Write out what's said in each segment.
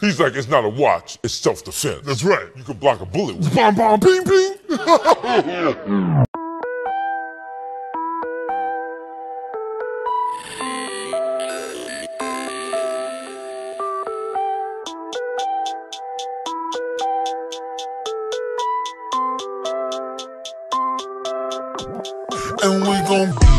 He's like, it's not a watch, it's self-defense. That's right. You can block a bullet with it. Bomb, bomb, ping, ping. and we gon'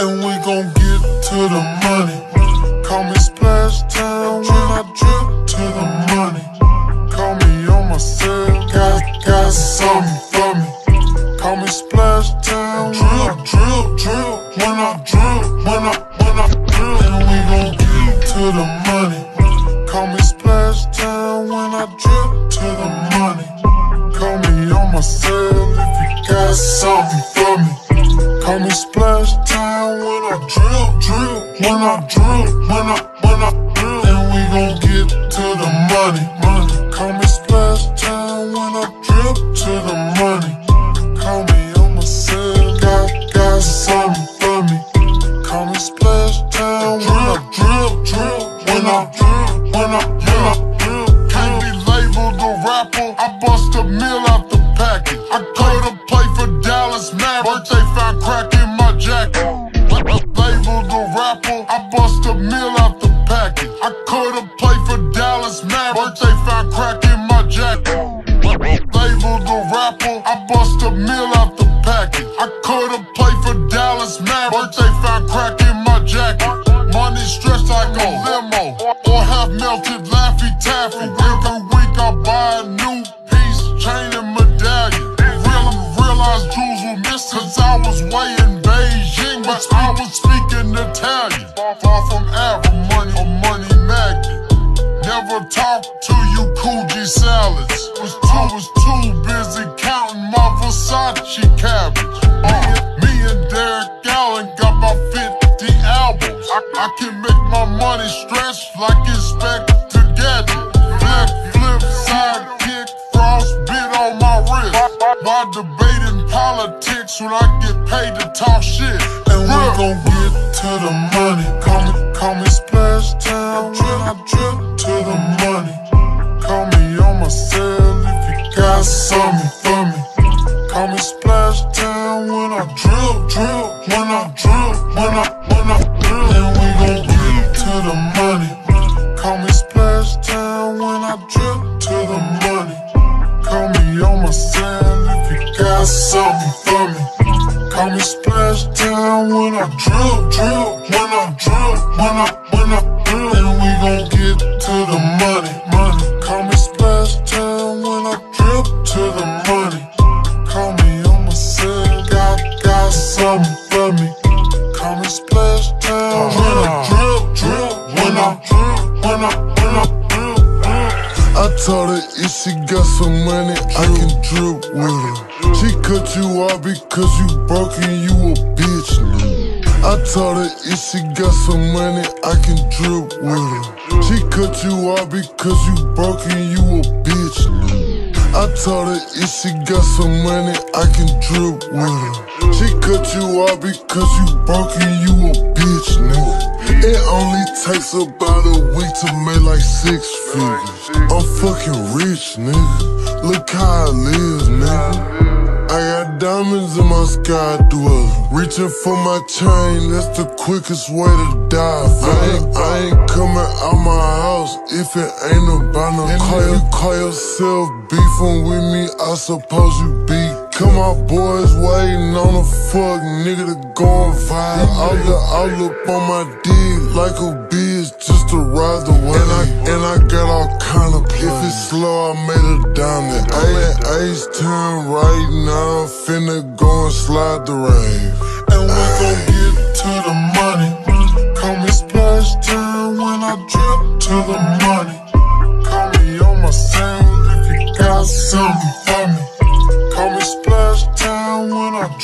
and we gon' get to the money. Call me Splash Town when I drip to the money. Call me on my cell, got, got something for me. Call me Splash Town, drip, drip, drip. When I drip, when I, when I drip, and we gon' get to the money. Call me me Splash Town when I drill, drill. When I drill, when I, when I drill. And we gon' get to the money, money. Call me Splash Town when I drip to the money. Call me on my cell, got, got something for me. Call me Splash Town when I drill, drill. When I drill, when I, when I drill. Can't be labeled a rapper. I bust a meal limo. Or half melted Laffy Taffy. Every week I buy a new piece, chain and medallion. Real, realized jewels were missing. Cause I was way in Beijing, but I was speaking Italian. Far from ever money or money magnet. Never talk to you Coogee salads. Was too, was too busy counting my Versace cabbage. I, I can make my money stretch like it's Inspector Gadget. Flip, flip, sidekick, frostbit on my wrist. Why debating politics when I get paid to talk shit? And we gon' get to the money. Call me, call me Splash Town when I drip to the money. Call me on my cell if you got something for me. Call me Call me Splash Town when I drill, drill. When I drill, when I, when I drill. And we gon' get to the money, money. Call me Splash Town when I drip to the money. Call me on my cell, got, got something for me. Call me Splash Town when I uh-huh. drill, drill. When I drill, when I, I told her if she got some money, I can drip with her. She cut you off because you broke and you a bitch now. I told her if she got some money, I can drip with her. She cut you off because you broke and you a bitch now. I told her if she got some money, I can drip with her. She cut you off because you broke and you a bitch nigga. It only takes about a week to make like six figures. I'm fucking rich, nigga. Look how I live, nigga. I got diamonds in my sky dweller. Reaching for my chain, that's the quickest way to die. I ain't, I ain't coming out my house if it ain't about no call, you call yourself beefing with me, I suppose you be. Come my boys waiting on a fuck nigga to go and vibe. All the all on my dick like a bitch just to ride the wave. And I, and I got all kind of play. If it's slow, I made there. I'm at H time right now, finna go and slide the rave. And we gon' get to the money. Call me Splash Town when I drip to the money. Call me on my sound if you got something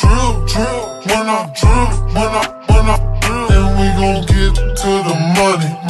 drill, drill. When I drill, when I, when I drill. And we gon' get to the money.